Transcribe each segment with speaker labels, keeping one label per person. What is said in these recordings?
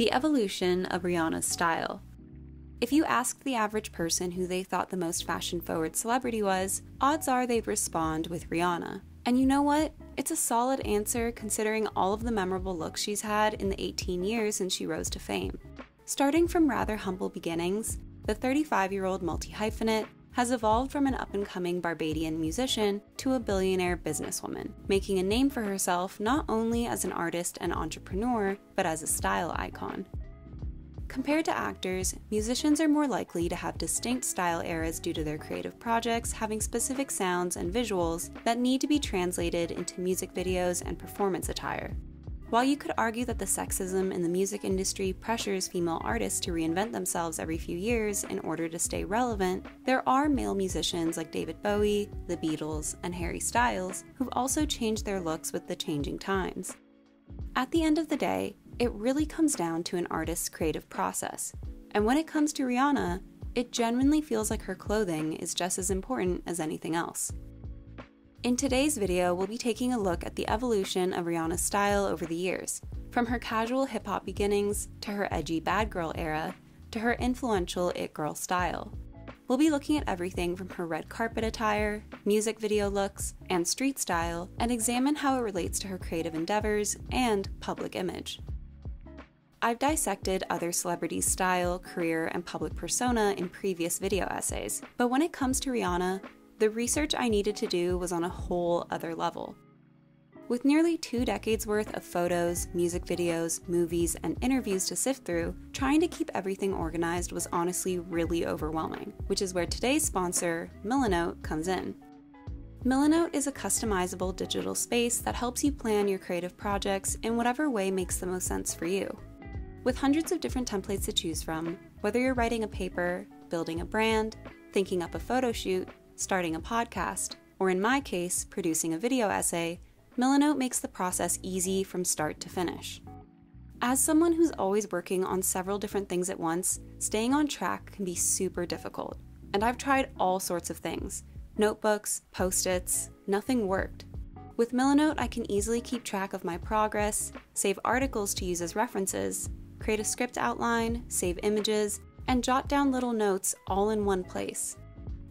Speaker 1: The Evolution of Rihanna's Style. If you asked the average person who they thought the most fashion forward celebrity was, odds are they'd respond with Rihanna. And you know what? It's a solid answer considering all of the memorable looks she's had in the 18 years since she rose to fame. Starting from rather humble beginnings, the 35 year old multi hyphenate has evolved from an up and coming Barbadian musician to a billionaire businesswoman, making a name for herself not only as an artist and entrepreneur, but as a style icon. Compared to actors, musicians are more likely to have distinct style eras due to their creative projects having specific sounds and visuals that need to be translated into music videos and performance attire. While you could argue that the sexism in the music industry pressures female artists to reinvent themselves every few years in order to stay relevant, there are male musicians like David Bowie, the Beatles, and Harry Styles who've also changed their looks with the changing times. At the end of the day, it really comes down to an artist's creative process. And when it comes to Rihanna, it genuinely feels like her clothing is just as important as anything else. In today's video, we'll be taking a look at the evolution of Rihanna's style over the years, from her casual hip hop beginnings to her edgy bad girl era to her influential it girl style. We'll be looking at everything from her red carpet attire, music video looks, and street style, and examine how it relates to her creative endeavors and public image. I've dissected other celebrities' style, career, and public persona in previous video essays, but when it comes to Rihanna, the research I needed to do was on a whole other level. With nearly two decades worth of photos, music videos, movies, and interviews to sift through, trying to keep everything organized was honestly really overwhelming, which is where today's sponsor, Milanote, comes in. Milanote is a customizable digital space that helps you plan your creative projects in whatever way makes the most sense for you. With hundreds of different templates to choose from, whether you're writing a paper, building a brand, thinking up a photo shoot, starting a podcast, or in my case, producing a video essay, Milanote makes the process easy from start to finish. As someone who's always working on several different things at once, staying on track can be super difficult. And I've tried all sorts of things notebooks, post its, nothing worked. With Milanote, I can easily keep track of my progress, save articles to use as references, create a script outline, save images, and jot down little notes all in one place.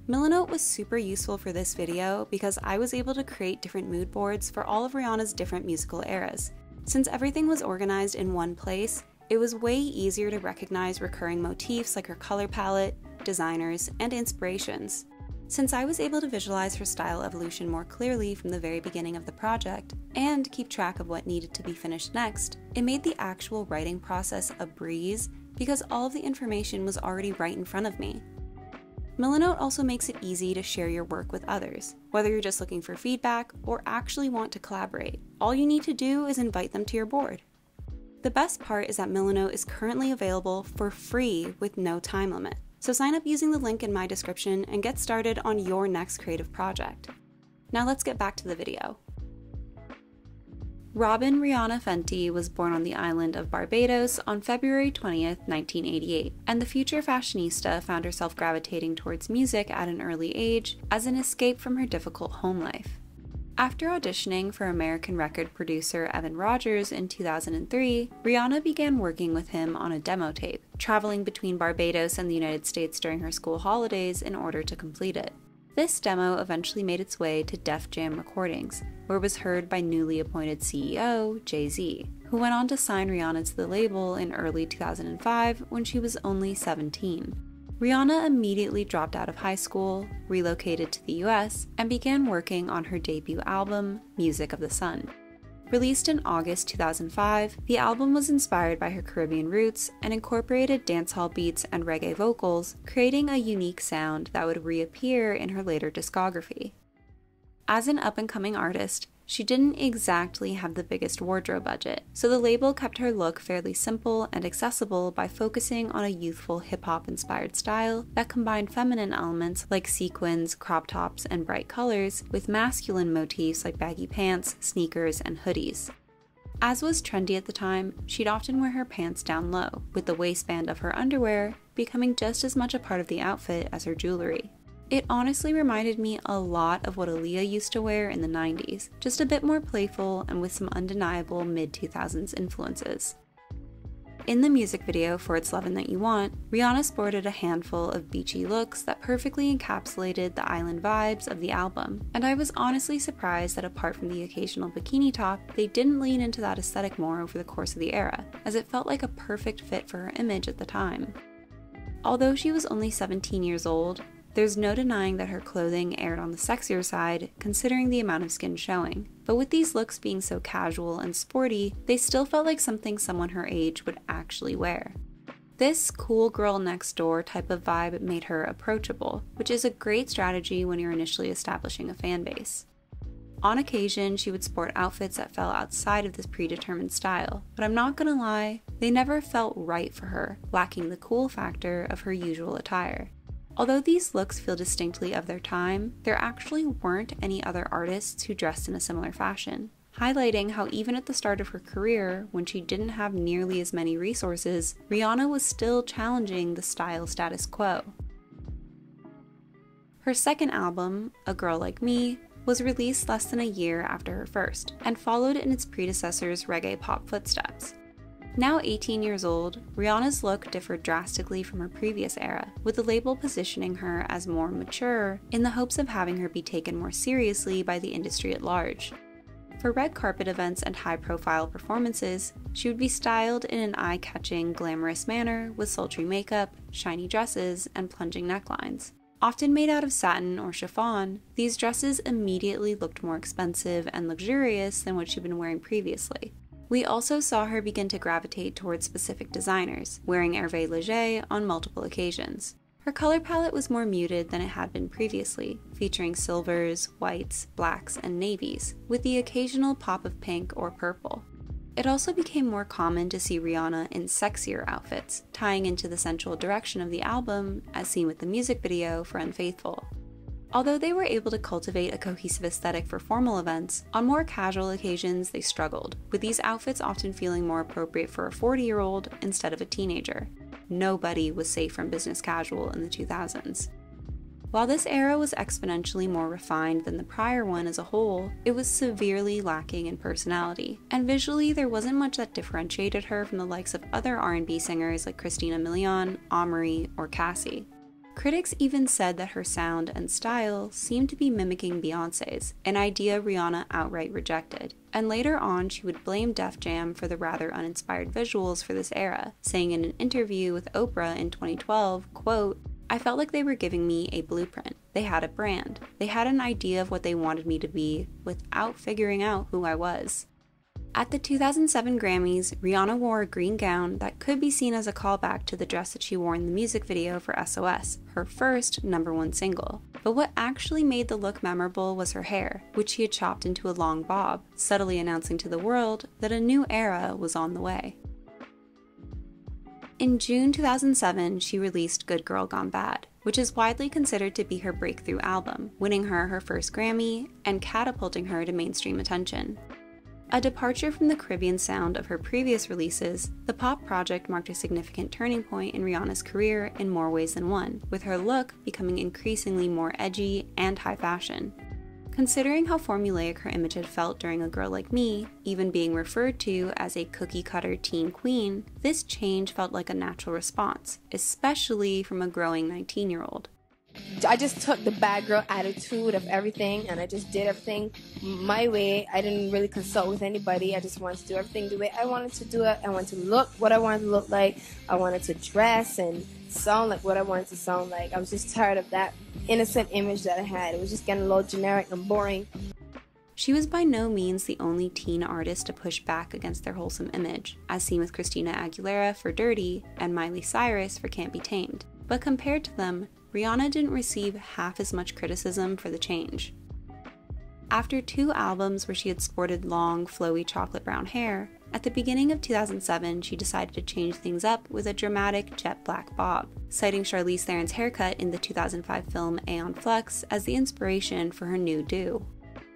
Speaker 1: Milanote was super useful for this video because I was able to create different mood boards for all of Rihanna's different musical eras. Since everything was organized in one place, it was way easier to recognize recurring motifs like her color palette, designers, and inspirations. Since I was able to visualize her style evolution more clearly from the very beginning of the project and keep track of what needed to be finished next, it made the actual writing process a breeze because all of the information was already right in front of me. Milanote also makes it easy to share your work with others, whether you're just looking for feedback or actually want to collaborate. All you need to do is invite them to your board. The best part is that Milanote is currently available for free with no time limit. So sign up using the link in my description and get started on your next creative project. Now let's get back to the video. Robyn Rihanna Fenty was born on the island of Barbados on February 20th, 1988, and the future fashionista found herself gravitating towards music at an early age as an escape from her difficult home life. After auditioning for American record producer Evan Rogers in 2003, Rihanna began working with him on a demo tape, traveling between Barbados and the United States during her school holidays in order to complete it. This demo eventually made its way to Def Jam Recordings, where it was heard by newly appointed CEO Jay Z, who went on to sign Rihanna to the label in early 2005 when she was only 17. Rihanna immediately dropped out of high school, relocated to the US, and began working on her debut album, Music of the Sun. Released in August 2005, the album was inspired by her Caribbean roots and incorporated dancehall beats and reggae vocals, creating a unique sound that would reappear in her later discography. As an up and coming artist, she didn't exactly have the biggest wardrobe budget, so the label kept her look fairly simple and accessible by focusing on a youthful hip hop inspired style that combined feminine elements like sequins, crop tops, and bright colors with masculine motifs like baggy pants, sneakers, and hoodies. As was trendy at the time, she'd often wear her pants down low, with the waistband of her underwear becoming just as much a part of the outfit as her jewelry. It honestly reminded me a lot of what Aaliyah used to wear in the 90s, just a bit more playful and with some undeniable mid 2000s influences. In the music video for It's Lovin' That You Want, Rihanna sported a handful of beachy looks that perfectly encapsulated the island vibes of the album, and I was honestly surprised that apart from the occasional bikini top, they didn't lean into that aesthetic more over the course of the era, as it felt like a perfect fit for her image at the time. Although she was only 17 years old, there's no denying that her clothing erred on the sexier side, considering the amount of skin showing. But with these looks being so casual and sporty, they still felt like something someone her age would actually wear. This cool girl next door type of vibe made her approachable, which is a great strategy when you're initially establishing a fan base. On occasion, she would sport outfits that fell outside of this predetermined style, but I'm not gonna lie, they never felt right for her, lacking the cool factor of her usual attire. Although these looks feel distinctly of their time, there actually weren't any other artists who dressed in a similar fashion, highlighting how even at the start of her career, when she didn't have nearly as many resources, Rihanna was still challenging the style status quo. Her second album, A Girl Like Me, was released less than a year after her first, and followed in its predecessor's reggae pop footsteps. Now 18 years old, Rihanna's look differed drastically from her previous era, with the label positioning her as more mature in the hopes of having her be taken more seriously by the industry at large. For red carpet events and high profile performances, she would be styled in an eye catching, glamorous manner with sultry makeup, shiny dresses, and plunging necklines. Often made out of satin or chiffon, these dresses immediately looked more expensive and luxurious than what she'd been wearing previously, we also saw her begin to gravitate towards specific designers, wearing Hervé Leger on multiple occasions. Her color palette was more muted than it had been previously, featuring silvers, whites, blacks, and navies, with the occasional pop of pink or purple. It also became more common to see Rihanna in sexier outfits, tying into the central direction of the album, as seen with the music video for Unfaithful. Although they were able to cultivate a cohesive aesthetic for formal events, on more casual occasions they struggled, with these outfits often feeling more appropriate for a 40 year old instead of a teenager. Nobody was safe from business casual in the 2000s. While this era was exponentially more refined than the prior one as a whole, it was severely lacking in personality, and visually there wasn't much that differentiated her from the likes of other R&B singers like Christina Milian, Amerie, or Cassie. Critics even said that her sound and style seemed to be mimicking Beyonce's, an idea Rihanna outright rejected. And later on, she would blame Def Jam for the rather uninspired visuals for this era, saying in an interview with Oprah in 2012, quote, I felt like they were giving me a blueprint. They had a brand. They had an idea of what they wanted me to be without figuring out who I was. At the 2007 Grammys, Rihanna wore a green gown that could be seen as a callback to the dress that she wore in the music video for SOS, her first number one single. But what actually made the look memorable was her hair, which she had chopped into a long bob, subtly announcing to the world that a new era was on the way. In June 2007, she released Good Girl Gone Bad, which is widely considered to be her breakthrough album, winning her her first Grammy and catapulting her to mainstream attention. A departure from the Caribbean sound of her previous releases, the pop project marked a significant turning point in Rihanna's career in more ways than one, with her look becoming increasingly more edgy and high fashion. Considering how formulaic her image had felt during A Girl Like Me, even being referred to as a cookie cutter teen queen, this change felt like a natural response, especially from a growing 19 year old.
Speaker 2: I just took the bad girl attitude of everything and I just did everything my way. I didn't really consult with anybody. I just wanted to do everything the way I wanted to do it. I wanted to look what I wanted to look like. I wanted to dress and sound like what I wanted to sound like. I was just tired of that innocent image that I had. It was just getting a little generic and boring.
Speaker 1: She was by no means the only teen artist to push back against their wholesome image, as seen with Christina Aguilera for Dirrty and Miley Cyrus for Can't Be Tamed. But compared to them, Rihanna didn't receive half as much criticism for the change. After two albums where she had sported long, flowy chocolate brown hair, at the beginning of 2007 she decided to change things up with a dramatic jet black bob, citing Charlize Theron's haircut in the 2005 film Aeon Flux as the inspiration for her new do.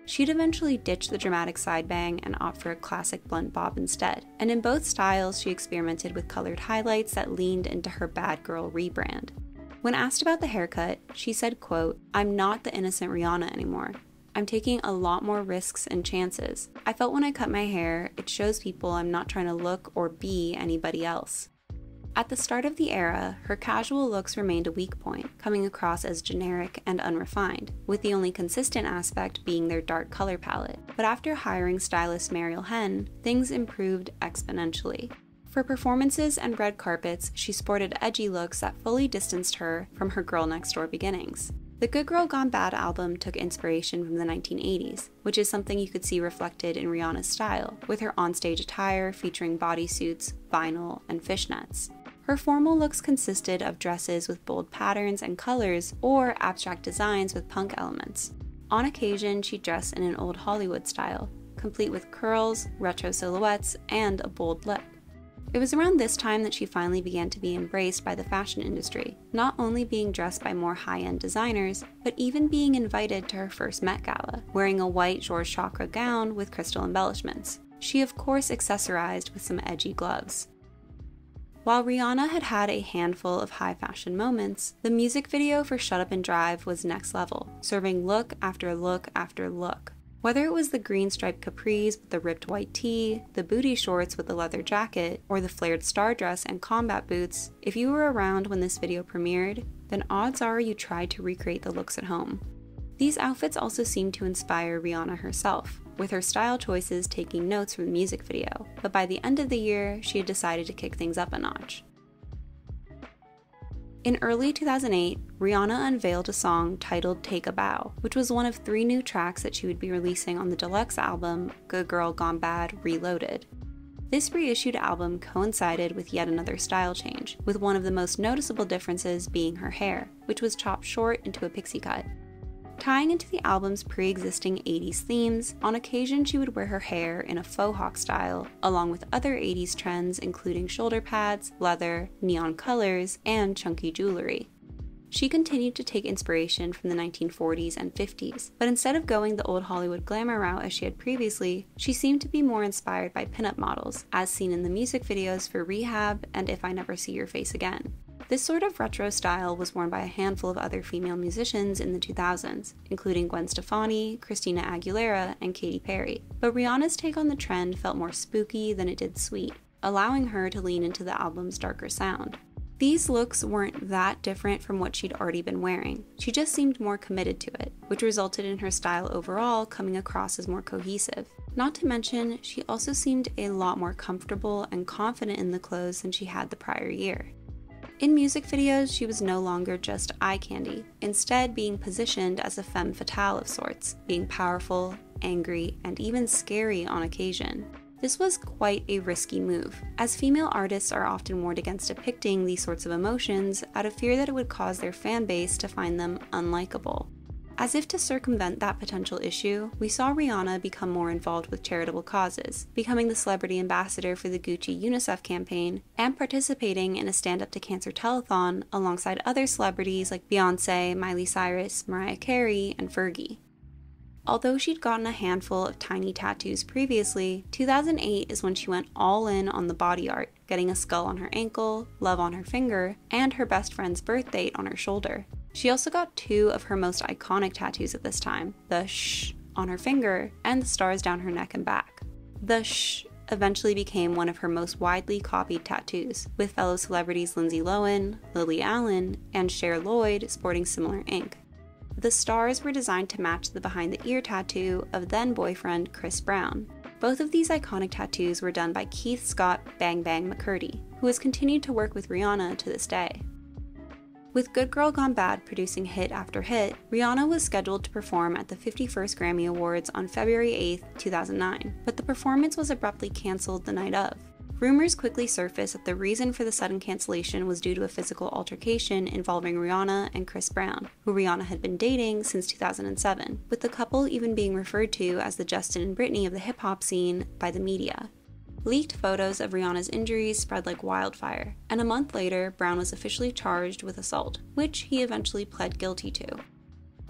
Speaker 1: She'd eventually ditch the dramatic side bang and opt for a classic blunt bob instead, and in both styles she experimented with colored highlights that leaned into her bad girl rebrand. When asked about the haircut, she said, quote, I'm not the innocent Rihanna anymore. I'm taking a lot more risks and chances. I felt when I cut my hair, it shows people I'm not trying to look or be anybody else. At the start of the era, her casual looks remained a weak point, coming across as generic and unrefined, with the only consistent aspect being their dark color palette. But after hiring stylist Mariel Haenn, things improved exponentially. For performances and red carpets, she sported edgy looks that fully distanced her from her girl next door beginnings. The Good Girl Gone Bad album took inspiration from the 1980s, which is something you could see reflected in Rihanna's style, with her onstage attire featuring bodysuits, vinyl, and fishnets. Her formal looks consisted of dresses with bold patterns and colors or abstract designs with punk elements. On occasion, she dressed in an old Hollywood style, complete with curls, retro silhouettes, and a bold lip. It was around this time that she finally began to be embraced by the fashion industry, not only being dressed by more high end designers, but even being invited to her first Met Gala, wearing a white Georges Chakra gown with crystal embellishments. She, of course, accessorized with some edgy gloves. While Rihanna had had a handful of high fashion moments, the music video for Shut Up and Drive was next level, serving look after look after look. Whether it was the green striped capris with the ripped white tee, the booty shorts with the leather jacket, or the flared star dress and combat boots, if you were around when this video premiered, then odds are you tried to recreate the looks at home. These outfits also seemed to inspire Rihanna herself, with her style choices taking notes from the music video, but by the end of the year, she had decided to kick things up a notch. In early 2008, Rihanna unveiled a song titled Take a Bow, which was one of three new tracks that she would be releasing on the deluxe album Good Girl Gone Bad Reloaded. This reissued album coincided with yet another style change, with one of the most noticeable differences being her hair, which was chopped short into a pixie cut. Tying into the album's pre existing 80s themes, on occasion she would wear her hair in a faux hawk style, along with other 80s trends including shoulder pads, leather, neon colors, and chunky jewelry. She continued to take inspiration from the 1940s and 50s, but instead of going the old Hollywood glamour route as she had previously, she seemed to be more inspired by pinup models, as seen in the music videos for Rehab and If I Never See Your Face Again. This sort of retro style was worn by a handful of other female musicians in the 2000s, including Gwen Stefani, Christina Aguilera, and Katy Perry. But Rihanna's take on the trend felt more spooky than it did sweet, allowing her to lean into the album's darker sound. These looks weren't that different from what she'd already been wearing. She just seemed more committed to it, which resulted in her style overall coming across as more cohesive. Not to mention, she also seemed a lot more comfortable and confident in the clothes than she had the prior year. In music videos, she was no longer just eye candy, instead, being positioned as a femme fatale of sorts, being powerful, angry, and even scary on occasion. This was quite a risky move, as female artists are often warned against depicting these sorts of emotions out of fear that it would cause their fan base to find them unlikable. As if to circumvent that potential issue, we saw Rihanna become more involved with charitable causes, becoming the celebrity ambassador for the Gucci UNICEF campaign, and participating in a Stand Up to Cancer telethon alongside other celebrities like Beyonce, Miley Cyrus, Mariah Carey, and Fergie. Although she'd gotten a handful of tiny tattoos previously, 2008 is when she went all in on the body art, getting a skull on her ankle, love on her finger, and her best friend's birth date on her shoulder. She also got two of her most iconic tattoos at this time the shh on her finger and the stars down her neck and back. The shh eventually became one of her most widely copied tattoos, with fellow celebrities Lindsay Lohan, Lily Allen, and Cher Lloyd sporting similar ink. The stars were designed to match the behind the ear tattoo of then boyfriend Chris Brown. Both of these iconic tattoos were done by Keith Scott Bang Bang McCurdy, who has continued to work with Rihanna to this day. With Good Girl Gone Bad producing hit after hit, Rihanna was scheduled to perform at the 51st Grammy Awards on February 8, 2009, but the performance was abruptly cancelled the night of. Rumors quickly surfaced that the reason for the sudden cancellation was due to a physical altercation involving Rihanna and Chris Brown, who Rihanna had been dating since 2007, with the couple even being referred to as the Justin and Britney of the hip hop scene by the media. Leaked photos of Rihanna's injuries spread like wildfire, and a month later, Brown was officially charged with assault, which he eventually pled guilty to.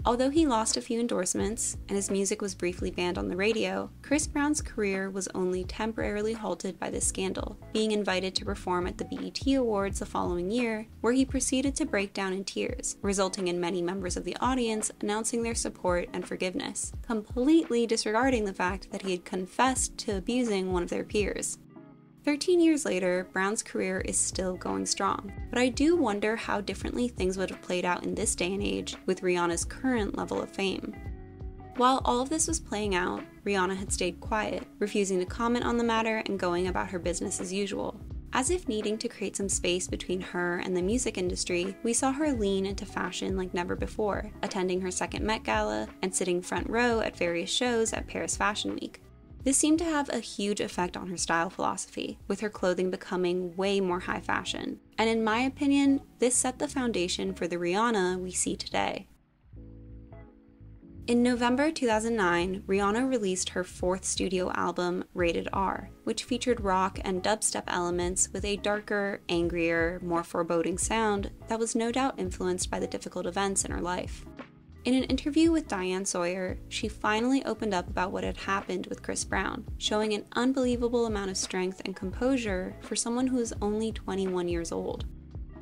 Speaker 1: Although he lost a few endorsements and his music was briefly banned on the radio, Chris Brown's career was only temporarily halted by this scandal, being invited to perform at the BET Awards the following year, where he proceeded to break down in tears, resulting in many members of the audience announcing their support and forgiveness, completely disregarding the fact that he had confessed to abusing one of their peers. 13 years later, Brown's career is still going strong, but I do wonder how differently things would have played out in this day and age with Rihanna's current level of fame. While all of this was playing out, Rihanna had stayed quiet, refusing to comment on the matter and going about her business as usual. As if needing to create some space between her and the music industry, we saw her lean into fashion like never before, attending her second Met Gala and sitting front row at various shows at Paris Fashion Week. This seemed to have a huge effect on her style philosophy, with her clothing becoming way more high fashion. And in my opinion, this set the foundation for the Rihanna we see today. In November 2009, Rihanna released her fourth studio album, Rated R, which featured rock and dubstep elements with a darker, angrier, more foreboding sound that was no doubt influenced by the difficult events in her life. In an interview with Diane Sawyer, she finally opened up about what had happened with Chris Brown, showing an unbelievable amount of strength and composure for someone who is only 21 years old.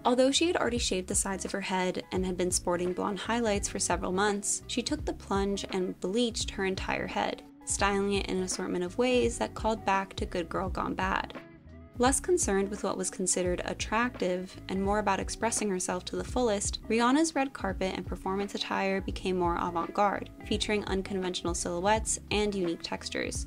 Speaker 1: Although she had already shaved the sides of her head and had been sporting blonde highlights for several months, she took the plunge and bleached her entire head, styling it in an assortment of ways that called back to Good Girl Gone Bad. Less concerned with what was considered attractive and more about expressing herself to the fullest, Rihanna's red carpet and performance attire became more avant garde, featuring unconventional silhouettes and unique textures.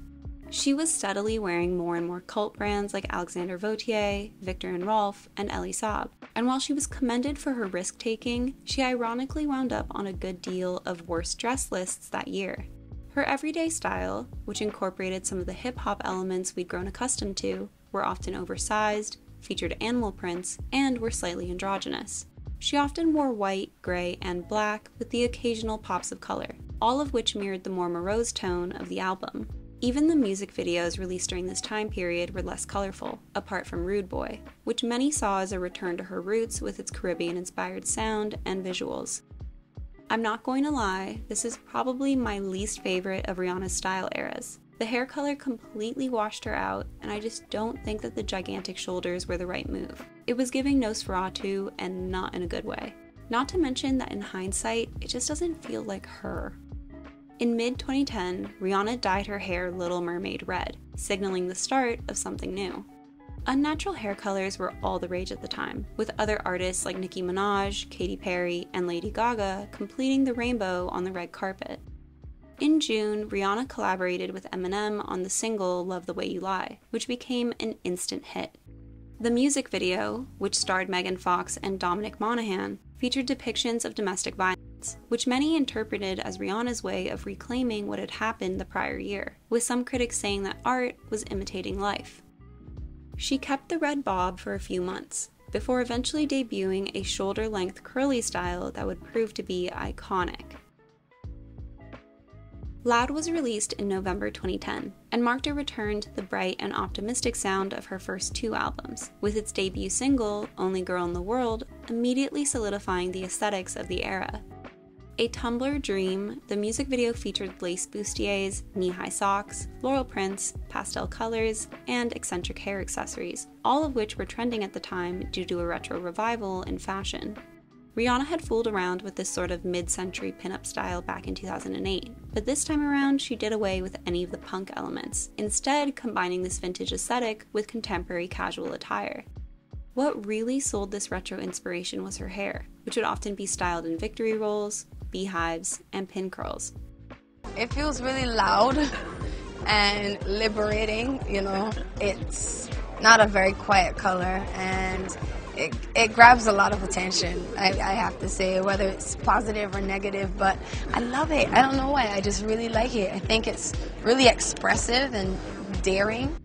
Speaker 1: She was steadily wearing more and more cult brands like Alexander Vauthier, Viktor and Rolf, and Elie Saab. And while she was commended for her risk taking, she ironically wound up on a good deal of worst dress lists that year. Her everyday style, which incorporated some of the hip hop elements we'd grown accustomed to, were often oversized, featured animal prints, and were slightly androgynous. She often wore white, gray, and black with the occasional pops of color, all of which mirrored the more morose tone of the album. Even the music videos released during this time period were less colorful, apart from Rude Boy, which many saw as a return to her roots with its Caribbean inspired sound and visuals. I'm not going to lie, this is probably my least favorite of Rihanna's style eras. The hair color completely washed her out, and I just don't think that the gigantic shoulders were the right move. It was giving Nosferatu, and not in a good way. Not to mention that in hindsight, it just doesn't feel like her. In mid 2010, Rihanna dyed her hair Little Mermaid red, signaling the start of something new. Unnatural hair colors were all the rage at the time, with other artists like Nicki Minaj, Katy Perry, and Lady Gaga completing the rainbow on the red carpet. In June, Rihanna collaborated with Eminem on the single Love the Way You Lie, which became an instant hit. The music video, which starred Megan Fox and Dominic Monaghan, featured depictions of domestic violence, which many interpreted as Rihanna's way of reclaiming what had happened the prior year, with some critics saying that art was imitating life. She kept the red bob for a few months, before eventually debuting a shoulder length curly style that would prove to be iconic. Loud was released in November 2010 and marked a return to the bright and optimistic sound of her first two albums, with its debut single, Only Girl in the World, immediately solidifying the aesthetics of the era. A Tumblr dream, the music video featured lace bustiers, knee high socks, floral prints, pastel colors, and eccentric hair accessories, all of which were trending at the time due to a retro revival in fashion. Rihanna had fooled around with this sort of mid century pinup style back in 2008, but this time around she did away with any of the punk elements, instead, combining this vintage aesthetic with contemporary casual attire. What really sold this retro inspiration was her hair, which would often be styled in victory rolls, beehives, and pin curls.
Speaker 2: It feels really loud and liberating, you know. It's not a very quiet color and it, it grabs a lot of attention, I, I have to say, whether it's positive or negative, but I love it. I don't know why, I just really like it. I think it's really expressive and daring.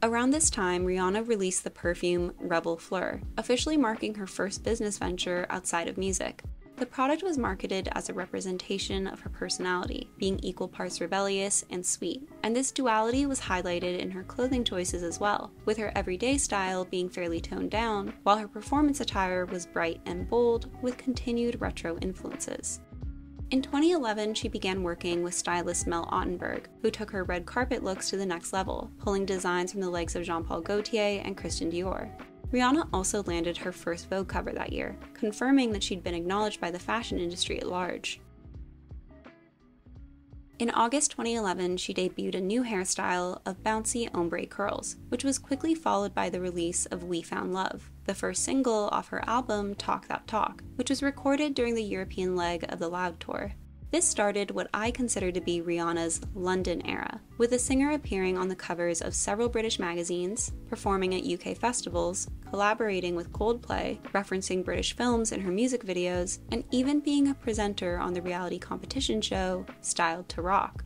Speaker 1: Around this time, Rihanna released the perfume Rebel Fleur, officially marking her first business venture outside of music. The product was marketed as a representation of her personality, being equal parts rebellious and sweet, and this duality was highlighted in her clothing choices as well, with her everyday style being fairly toned down, while her performance attire was bright and bold with continued retro influences. In 2011, she began working with stylist Mel Ottenberg, who took her red carpet looks to the next level, pulling designs from the likes of Jean Paul Gaultier and Christian Dior. Rihanna also landed her first Vogue cover that year, confirming that she'd been acknowledged by the fashion industry at large. In August 2011, she debuted a new hairstyle of bouncy ombre curls, which was quickly followed by the release of We Found Love, the first single off her album Talk That Talk, which was recorded during the European leg of the Loud Tour. This started what I consider to be Rihanna's London era, with the singer appearing on the covers of several British magazines, performing at UK festivals, collaborating with Coldplay, referencing British films in her music videos, and even being a presenter on the reality competition show Styled to Rock.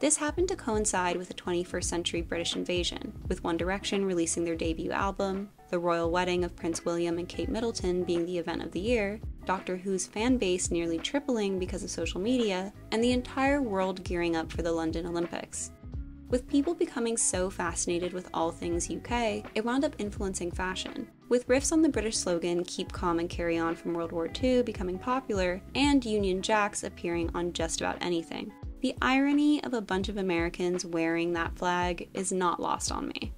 Speaker 1: This happened to coincide with the 21st century British invasion, with One Direction releasing their debut album, the royal wedding of Prince William and Kate Middleton being the event of the year, Doctor Who's fan base nearly tripling because of social media, and the entire world gearing up for the London Olympics. With people becoming so fascinated with all things UK, it wound up influencing fashion, with riffs on the British slogan Keep Calm and Carry On from World War II becoming popular, and Union Jacks appearing on just about anything. The irony of a bunch of Americans wearing that flag is not lost on me.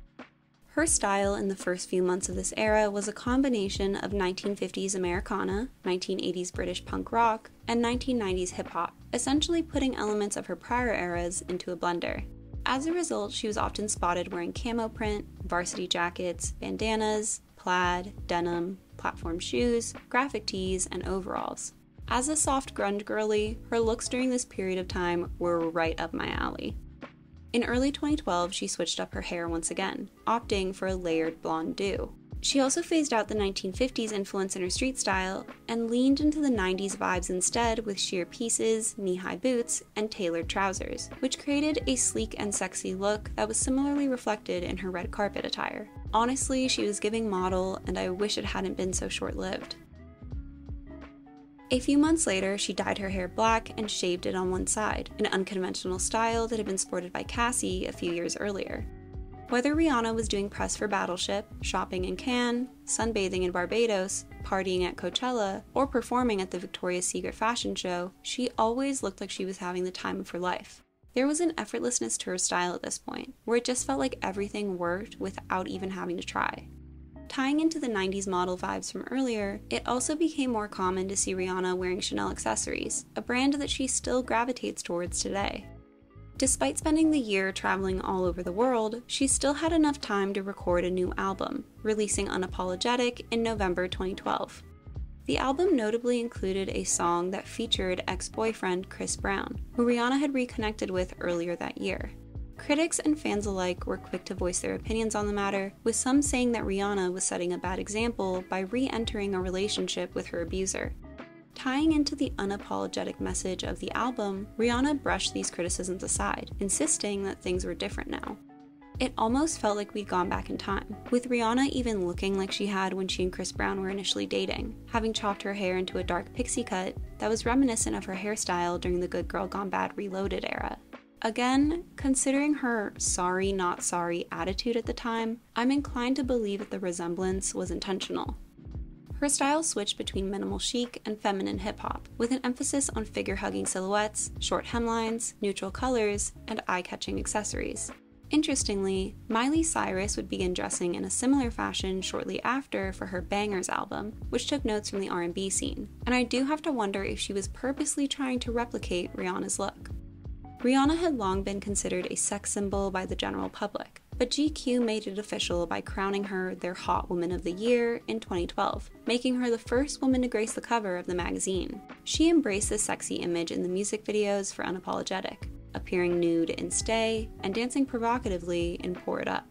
Speaker 1: Her style in the first few months of this era was a combination of 1950s Americana, 1980s British punk rock, and 1990s hip hop, essentially putting elements of her prior eras into a blender. As a result, she was often spotted wearing camo print, varsity jackets, bandanas, plaid, denim, platform shoes, graphic tees, and overalls. As a soft grunge girly, her looks during this period of time were right up my alley. In early 2012, she switched up her hair once again, opting for a layered blonde do. She also phased out the 1950s influence in her street style and leaned into the 90s vibes instead with sheer pieces, knee high boots, and tailored trousers, which created a sleek and sexy look that was similarly reflected in her red carpet attire. Honestly, she was giving model, and I wish it hadn't been so short lived. A few months later, she dyed her hair black and shaved it on one side, an unconventional style that had been sported by Cassie a few years earlier. Whether Rihanna was doing press for Battleship, shopping in Cannes, sunbathing in Barbados, partying at Coachella, or performing at the Victoria's Secret fashion show, she always looked like she was having the time of her life. There was an effortlessness to her style at this point, where it just felt like everything worked without even having to try. Tying into the 90s model vibes from earlier, it also became more common to see Rihanna wearing Chanel accessories, a brand that she still gravitates towards today. Despite spending the year traveling all over the world, she still had enough time to record a new album, releasing Unapologetic in November 2012. The album notably included a song that featured ex boyfriend Chris Brown, who Rihanna had reconnected with earlier that year. Critics and fans alike were quick to voice their opinions on the matter, with some saying that Rihanna was setting a bad example by re entering a relationship with her abuser. Tying into the unapologetic message of the album, Rihanna brushed these criticisms aside, insisting that things were different now. It almost felt like we'd gone back in time, with Rihanna even looking like she had when she and Chris Brown were initially dating, having chopped her hair into a dark pixie cut that was reminiscent of her hairstyle during the Good Girl Gone Bad Reloaded era. Again, considering her sorry, not sorry attitude at the time, I'm inclined to believe that the resemblance was intentional. Her style switched between minimal chic and feminine hip hop, with an emphasis on figure hugging silhouettes, short hemlines, neutral colors, and eye catching accessories. Interestingly, Miley Cyrus would begin dressing in a similar fashion shortly after for her Bangerz album, which took notes from the R&B scene. And I do have to wonder if she was purposely trying to replicate Rihanna's look. Rihanna had long been considered a sex symbol by the general public, but GQ made it official by crowning her their Hot Woman of the Year in 2012, making her the first woman to grace the cover of the magazine. She embraced the sexy image in the music videos for Unapologetic, appearing nude in Stay and dancing provocatively in Pour It Up.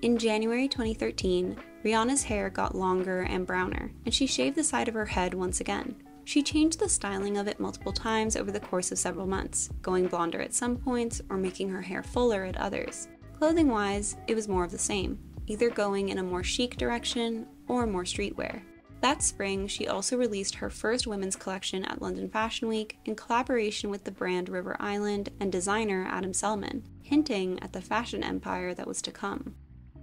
Speaker 1: In January 2013, Rihanna's hair got longer and browner, and she shaved the side of her head once again, she changed the styling of it multiple times over the course of several months, going blonder at some points or making her hair fuller at others. Clothing wise, it was more of the same, either going in a more chic direction or more streetwear. That spring, she also released her first women's collection at London Fashion Week in collaboration with the brand River Island and designer Adam Selman, hinting at the fashion empire that was to come.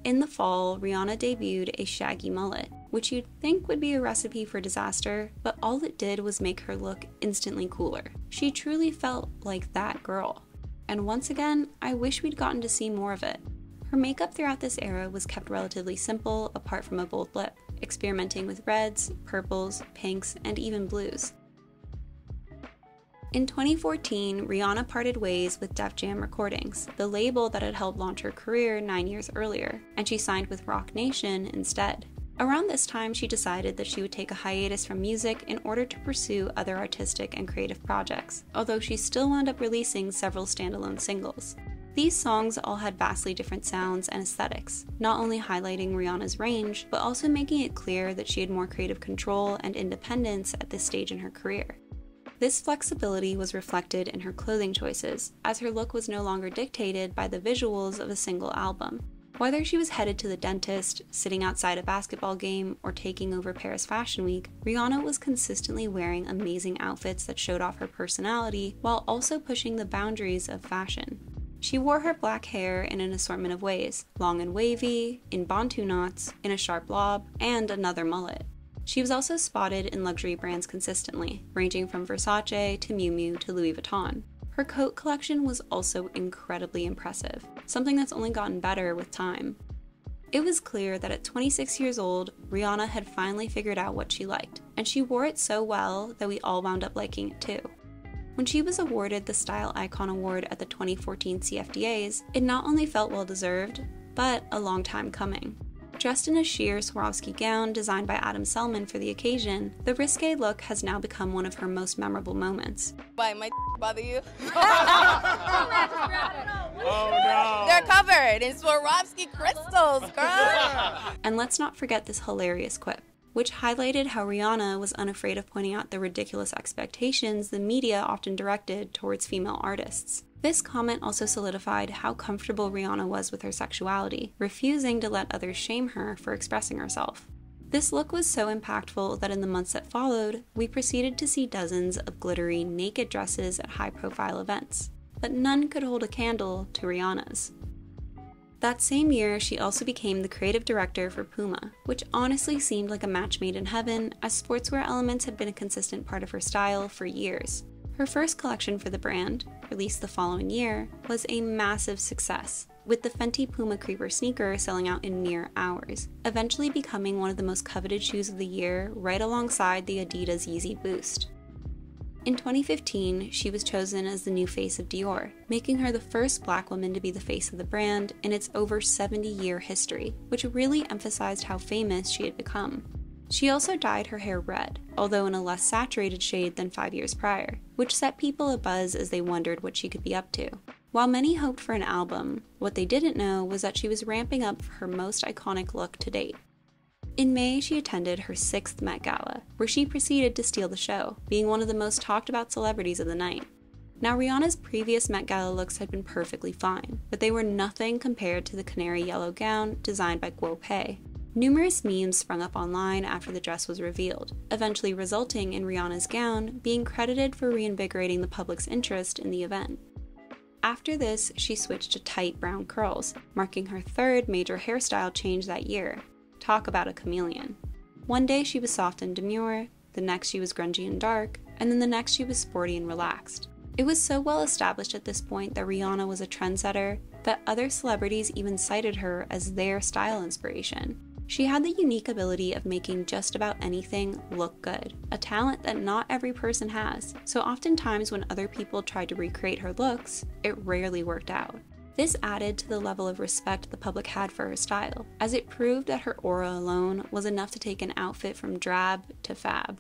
Speaker 1: In the fall, Rihanna debuted a shaggy mullet, which you'd think would be a recipe for disaster, but all it did was make her look instantly cooler. She truly felt like that girl. And once again, I wish we'd gotten to see more of it. Her makeup throughout this era was kept relatively simple, apart from a bold lip, experimenting with reds, purples, pinks, and even blues. In 2014, Rihanna parted ways with Def Jam Recordings, the label that had helped launch her career nine years earlier, and she signed with Roc Nation instead. Around this time, she decided that she would take a hiatus from music in order to pursue other artistic and creative projects, although she still wound up releasing several standalone singles. These songs all had vastly different sounds and aesthetics, not only highlighting Rihanna's range, but also making it clear that she had more creative control and independence at this stage in her career. This flexibility was reflected in her clothing choices, as her look was no longer dictated by the visuals of a single album. Whether she was headed to the dentist, sitting outside a basketball game, or taking over Paris Fashion Week, Rihanna was consistently wearing amazing outfits that showed off her personality while also pushing the boundaries of fashion. She wore her black hair in an assortment of ways long and wavy, in bantu knots, in a sharp lob, and another mullet. She was also spotted in luxury brands consistently, ranging from Versace to Miu Miu to Louis Vuitton. Her coat collection was also incredibly impressive, something that's only gotten better with time. It was clear that at 26 years old, Rihanna had finally figured out what she liked, and she wore it so well that we all wound up liking it too. When she was awarded the Style Icon Award at the 2014 CFDAs, it not only felt well deserved, but a long time coming. Dressed in a sheer Swarovski gown designed by Adam Selman for the occasion, the risque look has now become one of her most memorable moments.
Speaker 3: Why, my bother you?
Speaker 4: Oh no!
Speaker 3: They're covered in Swarovski crystals, girl.
Speaker 1: And let's not forget this hilarious quip, which highlighted how Rihanna was unafraid of pointing out the ridiculous expectations the media often directed towards female artists. This comment also solidified how comfortable Rihanna was with her sexuality, refusing to let others shame her for expressing herself. This look was so impactful that in the months that followed, we proceeded to see dozens of glittery naked dresses at high profile events, but none could hold a candle to Rihanna's. That same year, she also became the creative director for Puma, which honestly seemed like a match made in heaven, as sportswear elements had been a consistent part of her style for years. Her first collection for the brand, released the following year, was a massive success, with the Fenty Puma Creeper sneaker selling out in mere hours, eventually becoming one of the most coveted shoes of the year right alongside the Adidas Yeezy Boost. In 2015, she was chosen as the new face of Dior, making her the first black woman to be the face of the brand in its over 70 year history, which really emphasized how famous she had become. She also dyed her hair red, although in a less saturated shade than five years prior, which set people abuzz as they wondered what she could be up to. While many hoped for an album, what they didn't know was that she was ramping up for her most iconic look to date. In May, she attended her sixth Met Gala, where she proceeded to steal the show, being one of the most talked about celebrities of the night. Now, Rihanna's previous Met Gala looks had been perfectly fine, but they were nothing compared to the canary yellow gown designed by Guo Pei, Numerous memes sprung up online after the dress was revealed, eventually resulting in Rihanna's gown being credited for reinvigorating the public's interest in the event. After this, she switched to tight brown curls, marking her third major hairstyle change that year. Talk about a chameleon. One day she was soft and demure, the next she was grungy and dark, and then the next she was sporty and relaxed. It was so well established at this point that Rihanna was a trendsetter that other celebrities even cited her as their style inspiration, she had the unique ability of making just about anything look good, a talent that not every person has, so oftentimes when other people tried to recreate her looks, it rarely worked out. This added to the level of respect the public had for her style, as it proved that her aura alone was enough to take an outfit from drab to fab.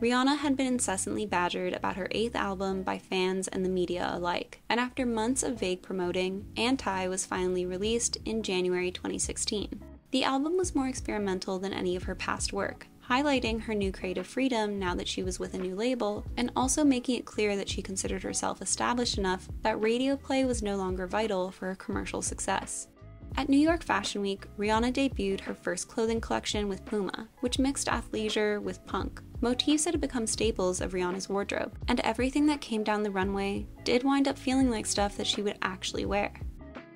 Speaker 1: Rihanna had been incessantly badgered about her eighth album by fans and the media alike, and after months of vague promoting, Anti was finally released in January 2016. The album was more experimental than any of her past work, highlighting her new creative freedom now that she was with a new label, and also making it clear that she considered herself established enough that radio play was no longer vital for her commercial success. At New York Fashion Week, Rihanna debuted her first clothing collection with Puma, which mixed athleisure with punk, motifs that had become staples of Rihanna's wardrobe, and everything that came down the runway did wind up feeling like stuff that she would actually wear.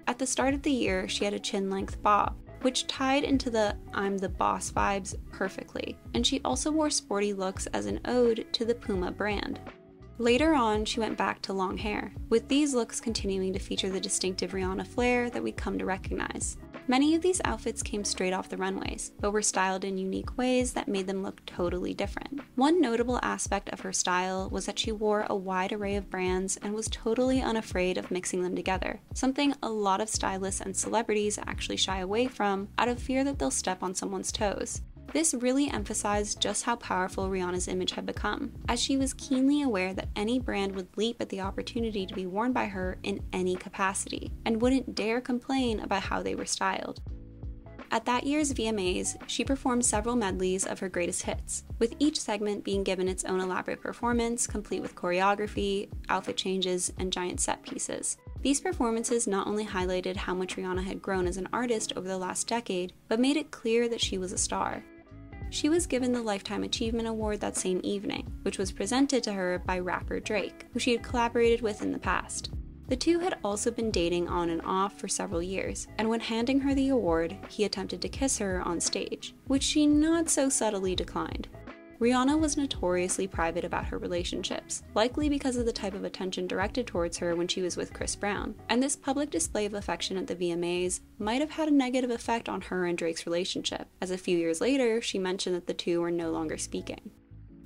Speaker 1: At the start of the year, she had a chin length bob, which tied into the I'm the boss vibes perfectly, and she also wore sporty looks as an ode to the Puma brand. Later on, she went back to long hair, with these looks continuing to feature the distinctive Rihanna flair that we come to recognize. Many of these outfits came straight off the runways, but were styled in unique ways that made them look totally different. One notable aspect of her style was that she wore a wide array of brands and was totally unafraid of mixing them together, something a lot of stylists and celebrities actually shy away from out of fear that they'll step on someone's toes. This really emphasized just how powerful Rihanna's image had become, as she was keenly aware that any brand would leap at the opportunity to be worn by her in any capacity, and wouldn't dare complain about how they were styled. At that year's VMAs, she performed several medleys of her greatest hits, with each segment being given its own elaborate performance, complete with choreography, outfit changes, and giant set pieces. These performances not only highlighted how much Rihanna had grown as an artist over the last decade, but made it clear that she was a star she was given the Lifetime Achievement Award that same evening, which was presented to her by rapper Drake, who she had collaborated with in the past. The two had also been dating on and off for several years, and when handing her the award, he attempted to kiss her on stage, which she not so subtly declined. Rihanna was notoriously private about her relationships, likely because of the type of attention directed towards her when she was with Chris Brown, and this public display of affection at the VMAs might have had a negative effect on her and Drake's relationship, as a few years later she mentioned that the two were no longer speaking.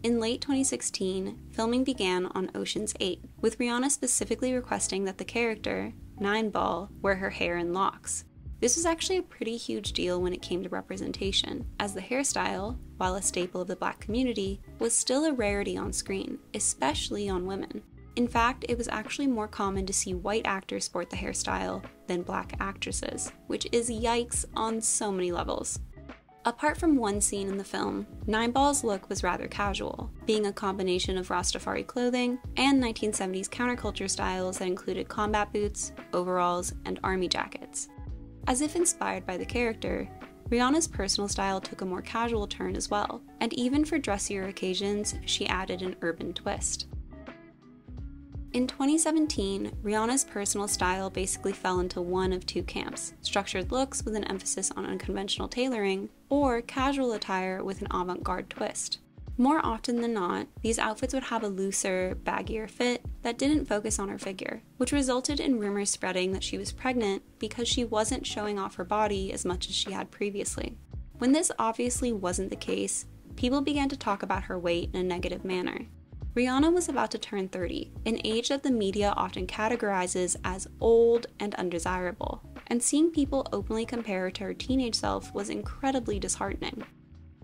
Speaker 1: In late 2016, filming began on Ocean's 8, with Rihanna specifically requesting that the character, Nine Ball, wear her hair in locks, this was actually a pretty huge deal when it came to representation, as the hairstyle, while a staple of the black community, was still a rarity on screen, especially on women. In fact, it was actually more common to see white actors sport the hairstyle than black actresses, which is yikes on so many levels. Apart from one scene in the film, Nine Ball's look was rather casual, being a combination of Rastafari clothing and 1970s counterculture styles that included combat boots, overalls, and army jackets. As if inspired by the character, Rihanna's personal style took a more casual turn as well, and even for dressier occasions, she added an urban twist. In 2017, Rihanna's personal style basically fell into one of two camps structured looks with an emphasis on unconventional tailoring, or casual attire with an avant garde twist. More often than not, these outfits would have a looser, baggier fit that didn't focus on her figure, which resulted in rumors spreading that she was pregnant because she wasn't showing off her body as much as she had previously. When this obviously wasn't the case, people began to talk about her weight in a negative manner. Rihanna was about to turn 30, an age that the media often categorizes as old and undesirable, and seeing people openly compare her to her teenage self was incredibly disheartening.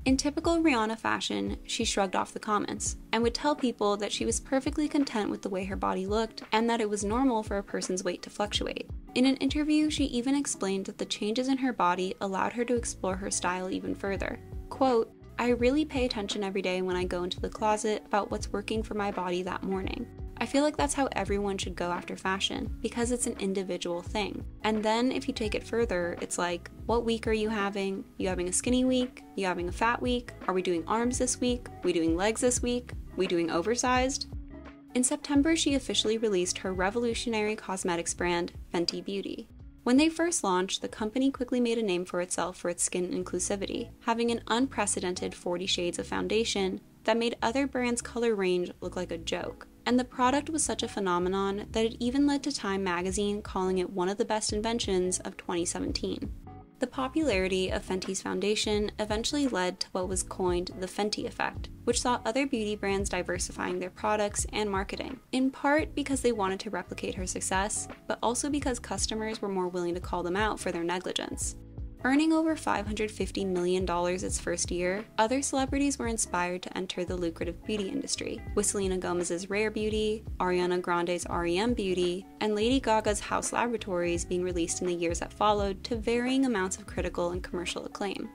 Speaker 1: In typical Rihanna fashion, she shrugged off the comments and would tell people that she was perfectly content with the way her body looked and that it was normal for a person's weight to fluctuate. In an interview, she even explained that the changes in her body allowed her to explore her style even further. Quote, I really pay attention every day when I go into the closet about what's working for my body that morning. I feel like that's how everyone should go after fashion because it's an individual thing. And then if you take it further, it's like, what week are you having? You having a skinny week? You having a fat week? Are we doing arms this week? We doing legs this week? We doing oversized? In September, she officially released her revolutionary cosmetics brand, Fenty Beauty. When they first launched, the company quickly made a name for itself for its skin inclusivity, having an unprecedented 40 shades of foundation that made other brands' color range look like a joke and the product was such a phenomenon that it even led to Time magazine calling it one of the best inventions of 2017. The popularity of Fenty's foundation eventually led to what was coined the Fenty effect, which saw other beauty brands diversifying their products and marketing, in part because they wanted to replicate her success, but also because customers were more willing to call them out for their negligence. Earning over $550 million its first year, other celebrities were inspired to enter the lucrative beauty industry, with Selena Gomez's Rare Beauty, Ariana Grande's REM Beauty, and Lady Gaga's Haus Laboratories being released in the years that followed to varying amounts of critical and commercial acclaim.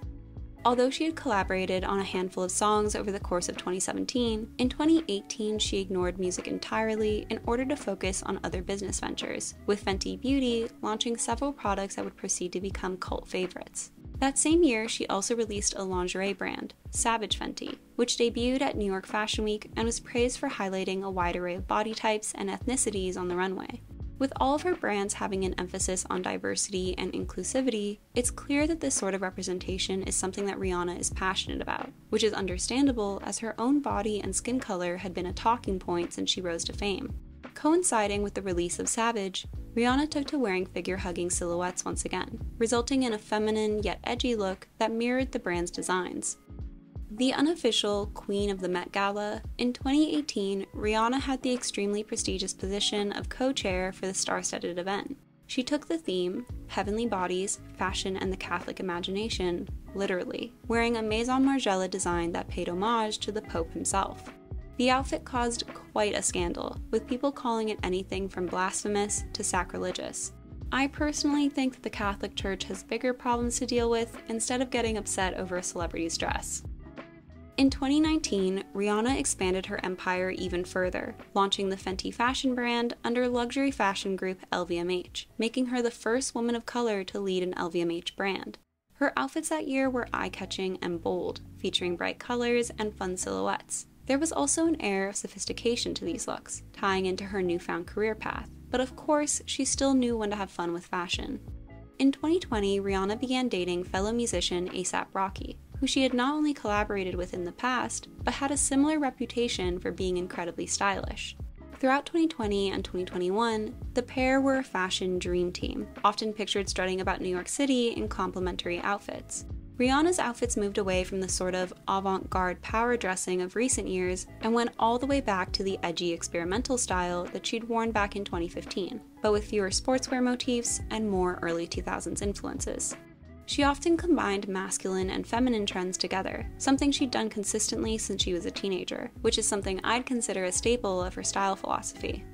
Speaker 1: Although she had collaborated on a handful of songs over the course of 2017, in 2018 she ignored music entirely in order to focus on other business ventures, with Fenty Beauty launching several products that would proceed to become cult favorites. That same year, she also released a lingerie brand, Savage Fenty, which debuted at New York Fashion Week and was praised for highlighting a wide array of body types and ethnicities on the runway. With all of her brands having an emphasis on diversity and inclusivity, it's clear that this sort of representation is something that Rihanna is passionate about, which is understandable as her own body and skin color had been a talking point since she rose to fame. Coinciding with the release of Savage, Rihanna took to wearing figure hugging silhouettes once again, resulting in a feminine yet edgy look that mirrored the brand's designs. The unofficial Queen of the Met Gala, in 2018, Rihanna had the extremely prestigious position of co chair for the star studded event. She took the theme, Heavenly Bodies, Fashion, and the Catholic Imagination, literally, wearing a Maison Margiela design that paid homage to the Pope himself. The outfit caused quite a scandal, with people calling it anything from blasphemous to sacrilegious. I personally think that the Catholic Church has bigger problems to deal with instead of getting upset over a celebrity's dress. In 2019, Rihanna expanded her empire even further, launching the Fenty fashion brand under luxury fashion group LVMH, making her the first woman of color to lead an LVMH brand. Her outfits that year were eye catching and bold, featuring bright colors and fun silhouettes. There was also an air of sophistication to these looks, tying into her newfound career path, but of course, she still knew when to have fun with fashion. In 2020, Rihanna began dating fellow musician ASAP Rocky, who she had not only collaborated with in the past, but had a similar reputation for being incredibly stylish. Throughout 2020 and 2021, the pair were a fashion dream team, often pictured strutting about New York City in complementary outfits. Rihanna's outfits moved away from the sort of avant garde power dressing of recent years and went all the way back to the edgy experimental style that she'd worn back in 2015, but with fewer sportswear motifs and more early 2000s influences. She often combined masculine and feminine trends together, something she'd done consistently since she was a teenager, which is something I'd consider a staple of her style philosophy.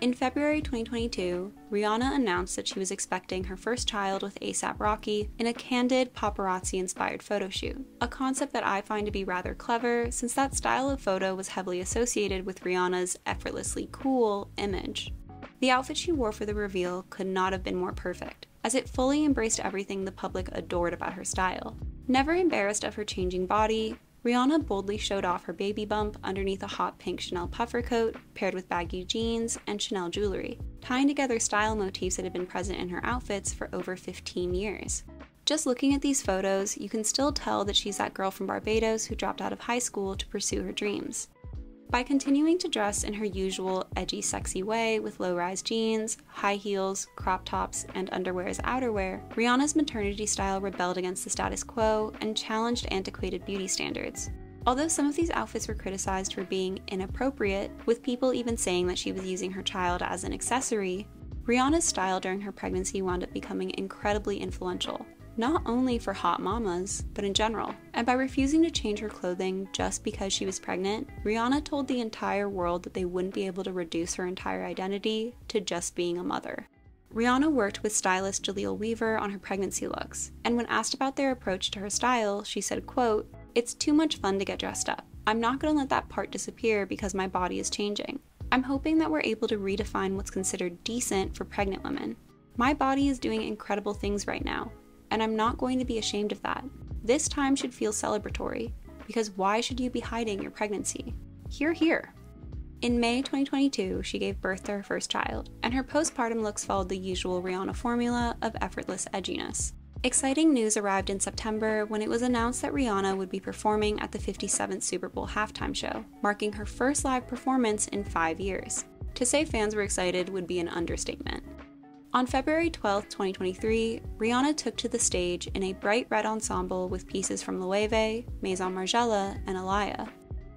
Speaker 1: In February 2022, Rihanna announced that she was expecting her first child with ASAP Rocky in a candid paparazzi inspired photo shoot, a concept that I find to be rather clever since that style of photo was heavily associated with Rihanna's effortlessly cool image. The outfit she wore for the reveal could not have been more perfect, as it fully embraced everything the public adored about her style. Never embarrassed of her changing body, Rihanna boldly showed off her baby bump underneath a hot pink Chanel puffer coat, paired with baggy jeans and Chanel jewelry, tying together style motifs that had been present in her outfits for over 15 years. Just looking at these photos, you can still tell that she's that girl from Barbados who dropped out of high school to pursue her dreams. By continuing to dress in her usual edgy, sexy way with low rise jeans, high heels, crop tops, and underwear as outerwear, Rihanna's maternity style rebelled against the status quo and challenged antiquated beauty standards. Although some of these outfits were criticized for being inappropriate, with people even saying that she was using her child as an accessory, Rihanna's style during her pregnancy wound up becoming incredibly influential, not only for hot mamas, but in general. And by refusing to change her clothing just because she was pregnant, Rihanna told the entire world that they wouldn't be able to reduce her entire identity to just being a mother. Rihanna worked with stylist Jahleel Weaver on her pregnancy looks, and when asked about their approach to her style, she said, quote, "It's too much fun to get dressed up. I'm not going to let that part disappear because my body is changing. I'm hoping that we're able to redefine what's considered decent for pregnant women. My body is doing incredible things right now, and I'm not going to be ashamed of that. This time should feel celebratory, because why should you be hiding your pregnancy? Hear, hear. In May 2022, she gave birth to her first child, and her postpartum looks followed the usual Rihanna formula of effortless edginess. Exciting news arrived in September when it was announced that Rihanna would be performing at the 57th Super Bowl halftime show, marking her first live performance in five years. To say fans were excited would be an understatement. On February 12, 2023, Rihanna took to the stage in a bright red ensemble with pieces from Loewe, Maison Margiela, and Alaïa.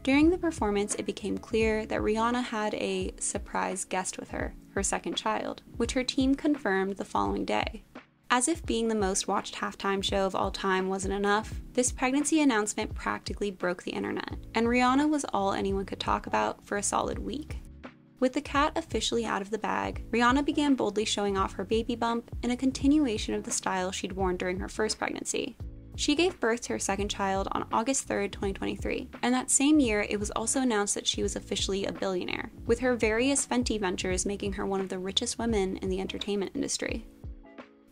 Speaker 1: During the performance, it became clear that Rihanna had a surprise guest with her, her second child, which her team confirmed the following day. As if being the most watched halftime show of all time wasn't enough, this pregnancy announcement practically broke the internet, and Rihanna was all anyone could talk about for a solid week. With the cat officially out of the bag, Rihanna began boldly showing off her baby bump in a continuation of the style she'd worn during her first pregnancy. She gave birth to her second child on August 3, 2023, and that same year it was also announced that she was officially a billionaire, with her various Fenty ventures making her one of the richest women in the entertainment industry.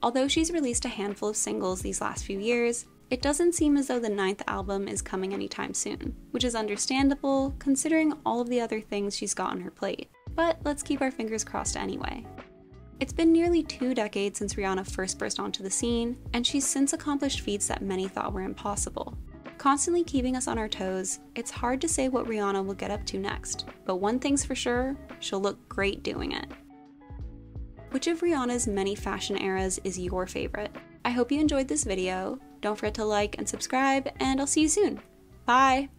Speaker 1: Although she's released a handful of singles these last few years, it doesn't seem as though the ninth album is coming anytime soon, which is understandable considering all of the other things she's got on her plate. But let's keep our fingers crossed anyway. It's been nearly two decades since Rihanna first burst onto the scene, and she's since accomplished feats that many thought were impossible. Constantly keeping us on our toes, it's hard to say what Rihanna will get up to next, but one thing's for sure she'll look great doing it. Which of Rihanna's many fashion eras is your favorite? I hope you enjoyed this video. Don't forget to like and subscribe, and I'll see you soon. Bye!